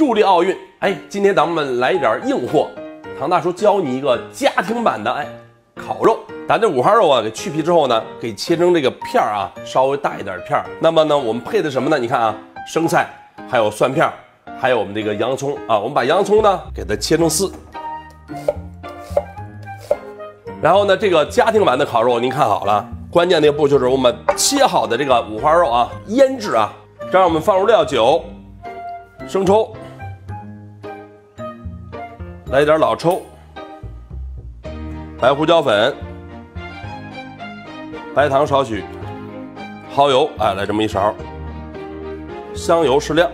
助力奥运。哎，今天咱们来一点硬货，唐大叔教你一个家庭版的哎烤肉。咱这五花肉啊，给去皮之后呢，给切成这个片儿啊，稍微大一点的片儿。那么呢，我们配的什么呢？你看啊，生菜，还有蒜片，还有我们这个洋葱啊。我们把洋葱呢给它切成丝。然后呢，这个家庭版的烤肉，您看好了，关键那步就是我们切好的这个五花肉啊，腌制啊。这样我们放入料酒、生抽，来一点老抽、白胡椒粉。白糖少许，蚝油。哎，来这么一勺，香油适量，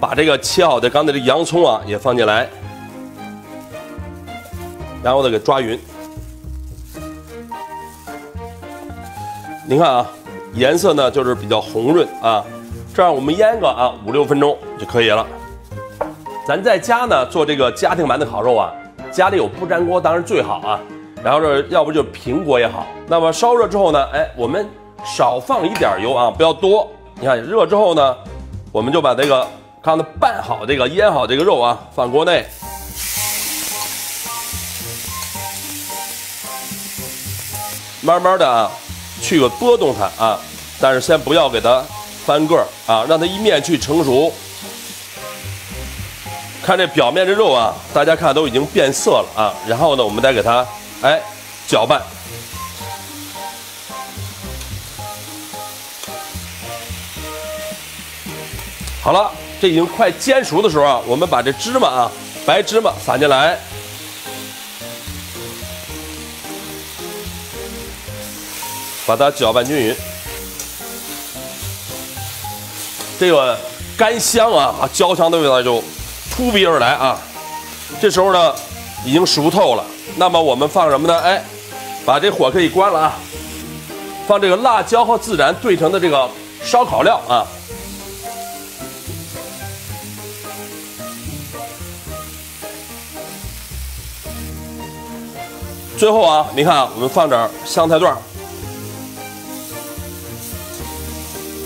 把这个切好的刚才的洋葱啊也放进来，然后呢给抓匀。您看啊，颜色呢就是比较红润啊，这样我们腌个啊五六分钟就可以了。咱在家呢做这个家庭版的烤肉啊，家里有不粘锅当然最好啊。然后这要不就平锅也好。那么烧热之后呢，哎，我们少放一点油啊，不要多。你看热之后呢，我们就把这个刚才拌好这个腌好这个肉啊放锅内，慢慢的啊去拨动它啊，但是先不要给它翻个儿啊，让它一面去成熟。看这表面的肉啊，大家看都已经变色了啊，然后呢，我们再给它。哎，搅拌好了，这已经快煎熟的时候啊，我们把这芝麻啊，白芝麻撒进来，把它搅拌均匀。这个干香啊，啊，焦香的味道就扑鼻而来啊。这时候呢，已经熟透了。那么我们放什么呢？哎，把这火可以关了啊，放这个辣椒和孜然兑成的这个烧烤料啊。最后啊，你看啊我们放点香菜段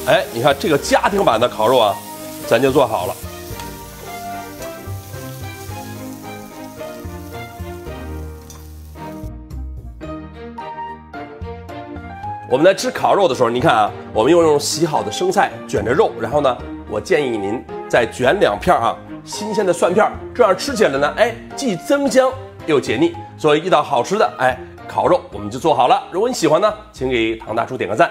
哎，你看这个家庭版的烤肉啊，咱就做好了。我们在吃烤肉的时候，你看啊，我们又用洗好的生菜卷着肉，然后呢，我建议您再卷两片啊新鲜的蒜片，这样吃起来呢，哎，既增香又解腻，所以一道好吃的哎烤肉我们就做好了。如果你喜欢呢，请给唐大厨点个赞。